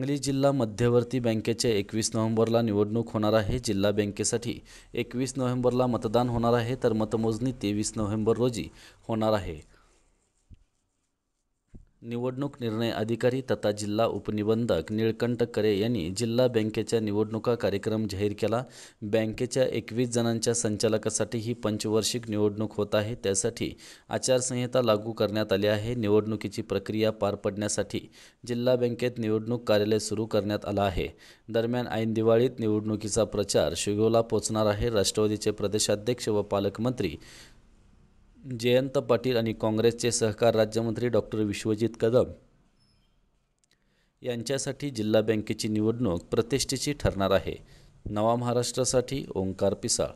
सांगली जिल्हा मध्यवर्ती बँकेच्या एकवीस नोव्हेंबरला निवडणूक होणार आहे. जिल्हा बँकेसाठी एकवीस नोव्हेंबरला मतदान होणार आहे तर मतमोजणी तेवीस नोव्हेंबर रोजी होणार आहे. निवडणूक निर्णय अधिकारी तथा जिल्हा उपनिबंधक निळकंठ करे यांनी जिल्हा बँकेच्या निवडणुका कार्यक्रम जाहीर केला. बँकेच्या एकवीस जणांच्या संचालकासाठी ही पंचवार्षिक निवडणूक होत आहे. त्यासाठी आचारसंहिता लागू करण्यात आली आहे. निवडणुकीची प्रक्रिया पार पडण्यासाठी जिल्हा बँकेत निवडणूक कार्यालय सुरू करण्यात आलं आहे. दरम्यान ऐन दिवाळीत निवडणुकीचा प्रचार शिगोला पोचणार आहे. राष्ट्रवादीचे प्रदेशाध्यक्ष व पालकमंत्री जयंत पाटील आणि काँग्रेसचे सहकार राज्यमंत्री डॉक्टर विश्वजित कदम यांच्यासाठी जिल्हा बँकेची निवडणूक प्रतिष्ठेची ठरणार आहे. नवा महाराष्ट्रासाठी ओंकार पिसाळ